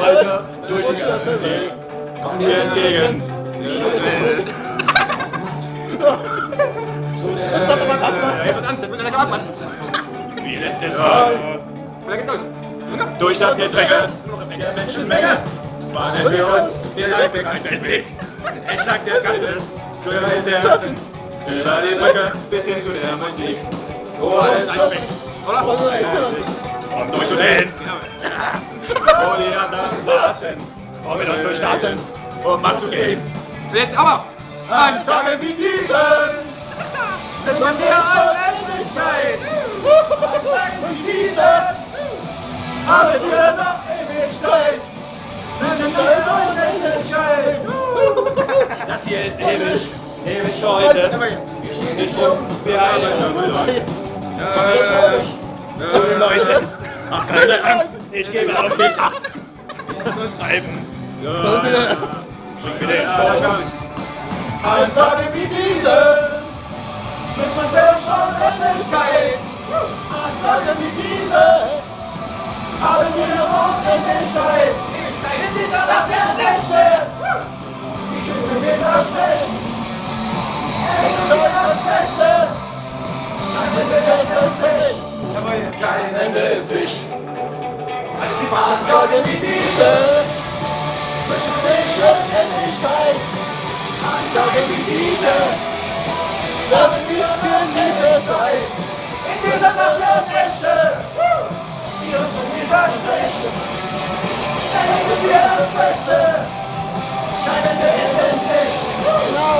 Weiter durch die ganze See, kommen wir entgegen. Wie letztes Mal. Durch das Gedränge der Menschenmenge bahnen wir uns den altbekannten Weg. Entlang der Gasse, durch der Herzen, über die Brücke bis hin zu der Musik. Wo alles einschmeckt. Oder? Und durch den, wo die anderen warten, um mit uns zu starten, um abzugehen. Jetzt aber! An Tage wie diesen, Von der Unendlichkeit! an Tagen wie diesen, haben wir noch Ewigkeit. Das hier ist ewig, ewig heute. Wir stehen nicht rum, wir eilen nur Leute. Gute Leute, ach keine Angst, ich gebe auf dich treiben. Ja, schon wieder ins Sport. An Tage wie diese, mit man der Unendlichkeit. An Tage wie diese, haben wir Unendlichkeit. In dieser Nacht der Nächte, die Schüsse wird erschrecken. Es wird das Beste, dann wird es lustig. Kein Ende im Fisch. An Tage wie diese, und Endlichkeit. An Tage wie diese, werden nicht geliebte Zeit. In dieser Nacht der Nächte, die uns um widersprechen. Schenken wir das Beste, wir endlich. Genau.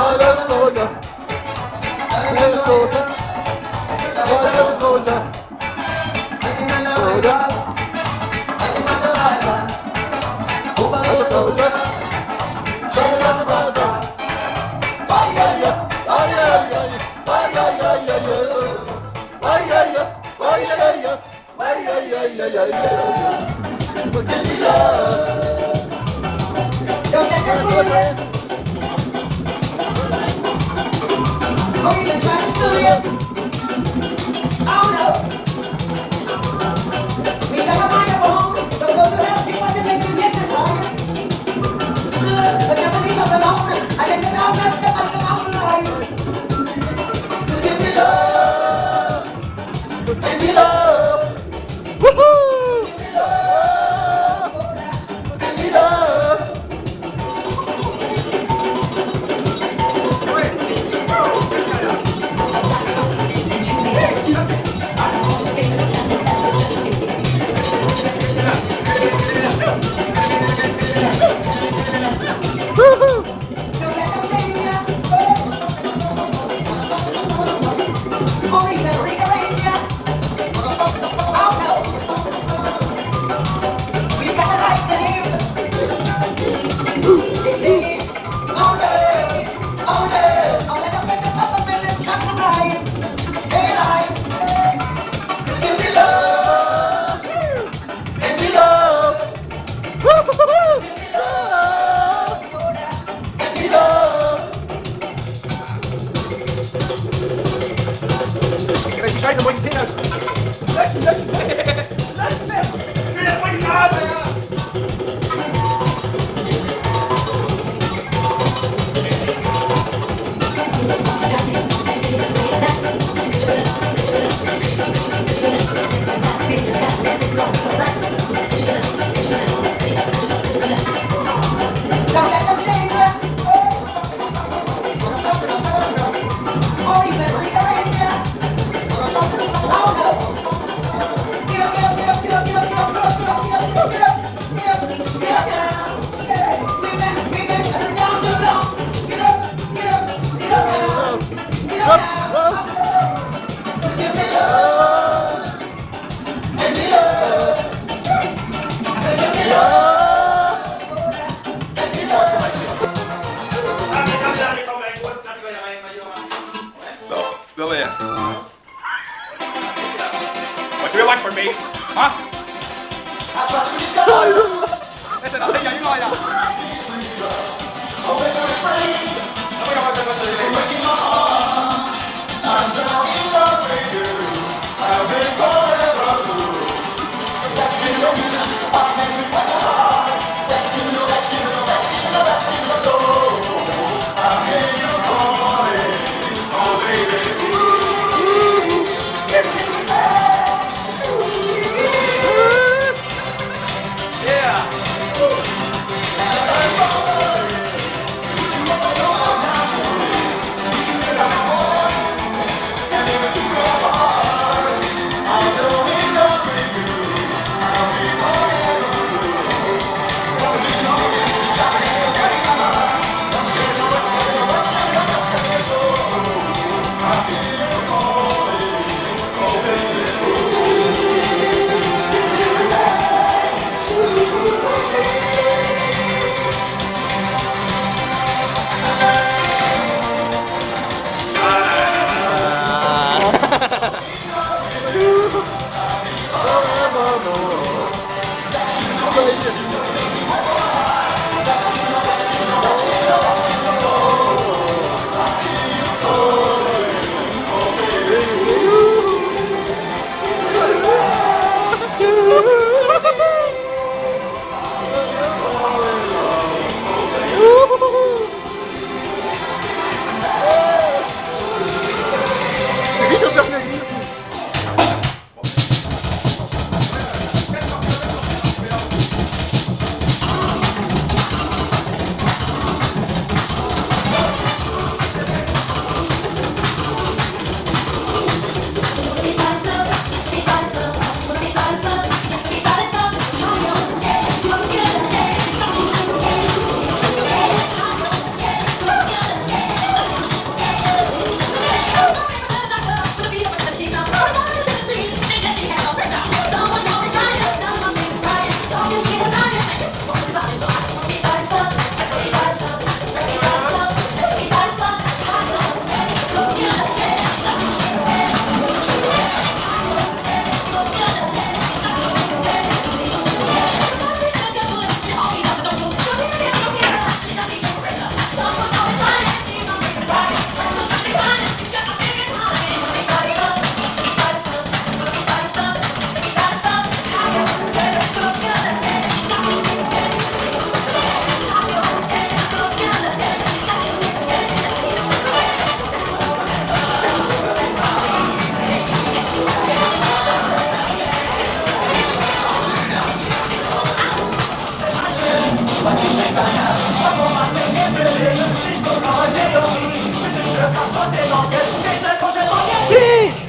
Don't get your Oh, you can try studio. Oh, no. We got a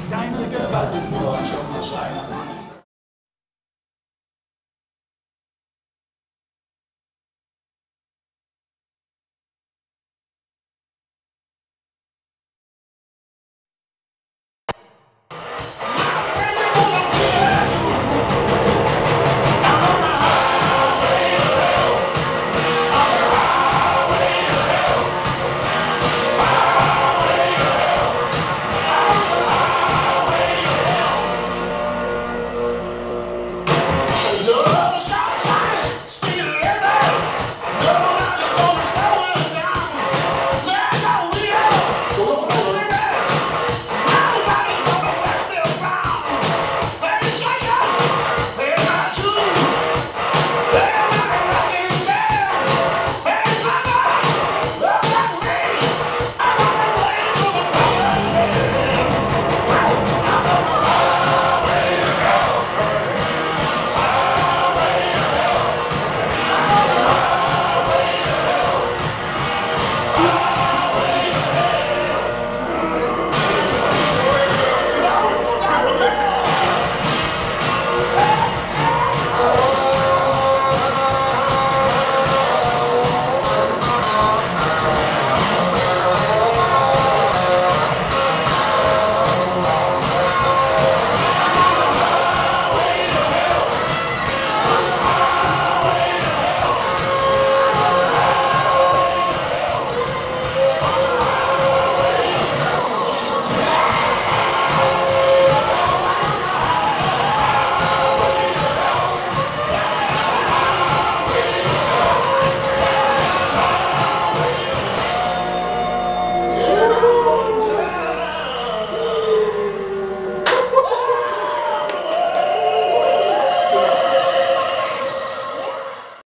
Deine Gewalt ist nur